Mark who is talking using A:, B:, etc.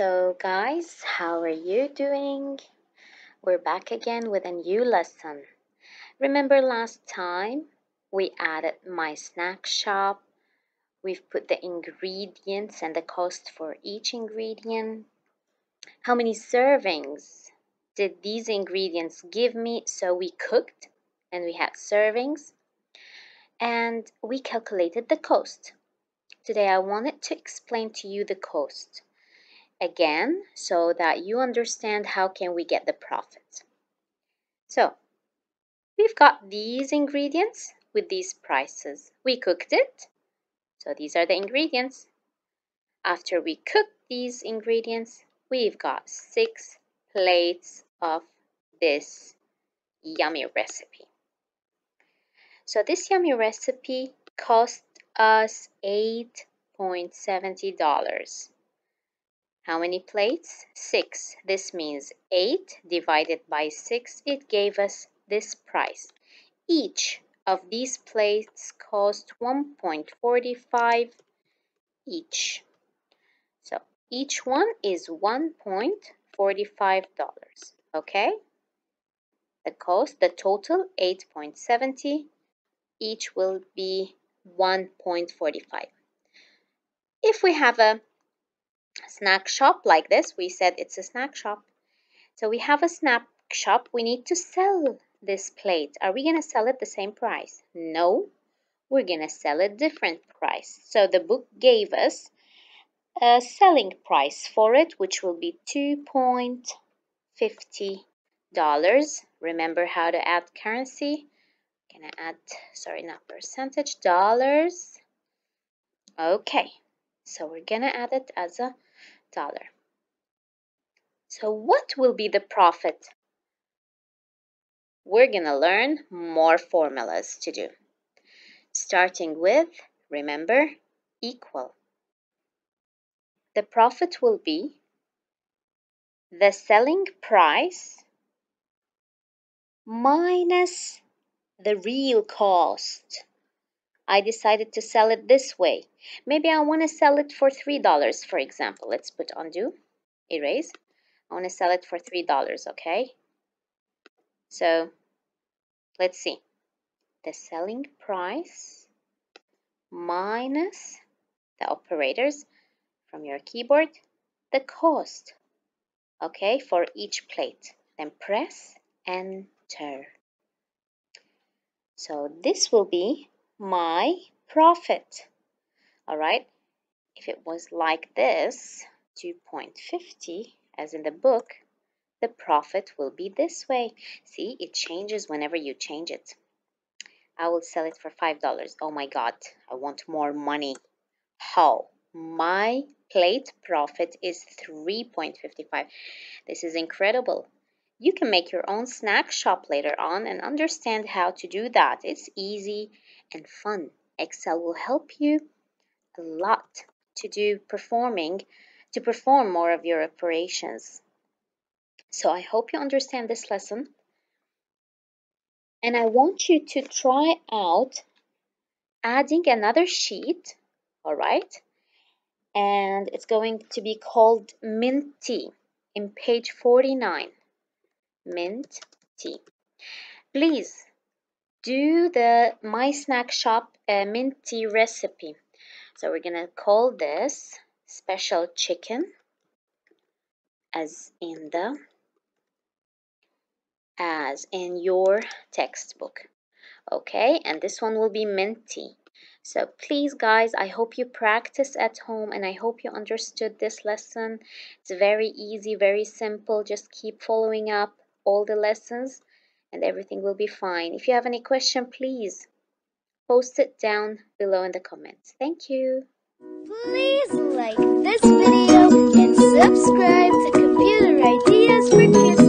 A: So, guys, how are you doing? We're back again with a new lesson. Remember last time we added my snack shop? We've put the ingredients and the cost for each ingredient. How many servings did these ingredients give me? So we cooked and we had servings and we calculated the cost. Today I wanted to explain to you the cost again so that you understand how can we get the profit. So we've got these ingredients with these prices. We cooked it. So these are the ingredients. After we cook these ingredients, we've got six plates of this yummy recipe. So this yummy recipe cost us $8.70. How many plates? 6. This means 8 divided by 6. It gave us this price. Each of these plates cost 1.45 each. So each one is $1.45. Okay? The cost, the total 8.70. Each will be 1.45. If we have a snack shop like this. We said it's a snack shop. So we have a snack shop. We need to sell this plate. Are we going to sell it the same price? No, we're going to sell it different price. So the book gave us a selling price for it, which will be $2.50. Remember how to add currency? Gonna add, sorry, not percentage, dollars. Okay, so we're gonna add it as a. So what will be the profit? We're gonna learn more formulas to do. Starting with, remember, equal. The profit will be the selling price minus the real cost. I decided to sell it this way. Maybe I want to sell it for $3, for example. Let's put undo, erase. I want to sell it for $3, okay? So let's see. The selling price minus the operators from your keyboard, the cost, okay, for each plate. Then press enter. So this will be my profit. All right. If it was like this, 2.50, as in the book, the profit will be this way. See, it changes whenever you change it. I will sell it for $5. Oh my God, I want more money. How? My plate profit is 3.55. This is incredible. You can make your own snack shop later on and understand how to do that. It's easy and fun. Excel will help you a lot to do performing, to perform more of your operations. So I hope you understand this lesson. And I want you to try out adding another sheet, all right? And it's going to be called Minty in page 49 mint tea. Please do the My Snack Shop uh, mint tea recipe. So we're gonna call this special chicken as in the as in your textbook. Okay, and this one will be minty. So please guys, I hope you practice at home and I hope you understood this lesson. It's very easy, very simple. Just keep following up all the lessons and everything will be fine. If you have any question, please post it down below in the comments. Thank you.
B: Please like this video and subscribe to Computer Ideas for Kids.